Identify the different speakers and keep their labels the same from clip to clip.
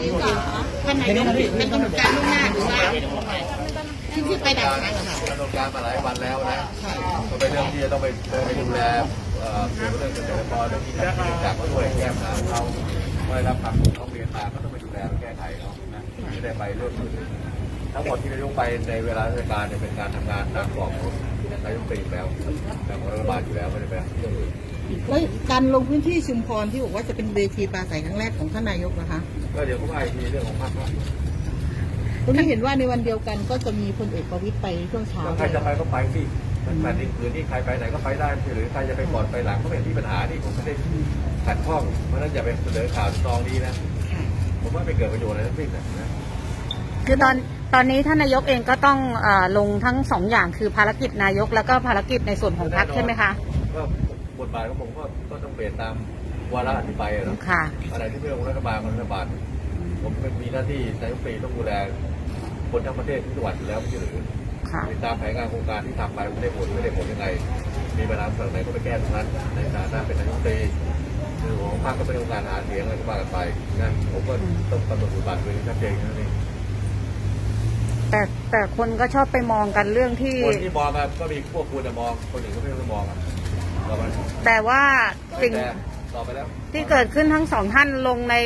Speaker 1: นี้ก่อนท่านนายกเป็นกำหนดการล่วงหน้าหรือว่าที่ที่ไปดักนั้นนะคะ
Speaker 2: ดำเนินการมาหลายวันแล้วนะก็เป็นเรื่องที่จะต้องไปไปดูแลเอ่อเกี่ยวกับเรื่องเกษตรกรเรื่องที่ทางจากเขาด้วยแก้ปัญหาเขาไม่รับคำเขาเรียนมาก็ต้องไปดูแลและแก้ไขเขานะไม่ได้ไปเรื่องทั้งหมดที่นายกไปในเวลาราชการเนี่ยเป็นการทำงานตามกรอบของนายกตีแล้วแต่ของรัฐบาลอยู่แล้วไม่ได้ไปเรื่องอื่น
Speaker 1: แล้วการลงพื้นที่ชุมพรที่บอกว่าจะเป็นเวทีปราศัยครั้งแรกของท่านนายกนะคะ
Speaker 2: ก็เดี๋ยวก็ไปมีเรื่องของพรรคเขา
Speaker 1: ตรงนี้เห็นว่าในวันเดียวกันก็จะมีพลเอกประวิตยไปช่วงเช้า
Speaker 2: แล้วใครจะไปก็ไปสิมันแผ่นดินผืนที่ใครไปไหนก็ไปได้หรือใครจะไปก่อนไปหลังก็ไม่เห็นมีปัญหาที่ผมไม่ได้ขัดข้องเพราะฉะนั้นอย่าไปเสนอข่าวตองนี้นะผมว่าไม่เกิดประโยชน์อะไรทั้งสิ้นนะนะ
Speaker 3: คือตอนตอนนี้ท่านนายกเองก็ต้องเออลงทั้งสองอย่างคือภารกิจนายกแล้วก็ภารกิจในส่วนของพรรคใช่ไหมคะ
Speaker 2: ก็ บทบาทของผมก็ก็ต้องเปลี่ยนตามวาระที่ไปอะเนาะ
Speaker 3: ค่ะ
Speaker 2: อะไรที่เป็นเรื่องของรัฐบาลของรัฐบาล ผมเป็นมีหน้าที่นายกปีต้องดูแลคนทั้งประเทศทุกจังหวัดอยู่แล้วไม่ใช่หรือ
Speaker 3: ค่ะ
Speaker 2: ติดตามแผนงานโครงการที่ทำไปไม่ได้ผลไม่ได้ผลยังไง มีปัญหาส่วนไหนก็ไปแก้ตรงนั้นในฐานะเป็นนายกปีคือของพรรคก็เป็นองค์การหาเสียงอะไรก็ว่ากันไปนะผมก็ต้องกำหนดบทบาทตัวเองให้ชัดเจนนั่นเอง
Speaker 3: แต่แต่คนก็ชอบไปมองกันเรื่องที่
Speaker 2: คนที่มองอะก็มีพวกคุณอะมองคนอื่นก็ไม่ต้องมองอะเรามัน
Speaker 3: แต่ว่าสิ่ง
Speaker 2: แต่ต่อไปแล้ว
Speaker 3: ที่เกิดขึ้นทั้งสองท่านลงใน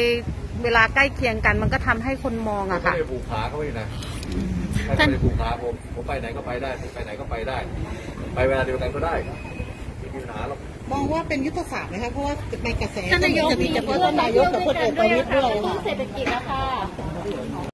Speaker 3: เวลาใกล้เคียงกัน มันก็ทำให้คนมอง
Speaker 2: ไม่
Speaker 3: อะค่ะ
Speaker 2: ได้ผูกขาเขาไว้นะไม่ได้ผูกขาผมผมไปไหนก็ไปได้ไปไหนก็ไปได้ ไปเวลาเดียวกันก็ได้ไม่มีปัญหาหรอก
Speaker 1: มองว่าเป็นยุทธศาสตร์ไหมคะเพราะว่าในกระแส
Speaker 4: ท่านนายก
Speaker 1: จะมี
Speaker 4: มี
Speaker 1: เฉพาะ
Speaker 4: เรื่อง
Speaker 1: ท่านนายกกับพลเอกประวิตยด้วย
Speaker 4: เรื่อง
Speaker 1: ค่ะ
Speaker 4: เศรษฐกิจแล้วค่ะ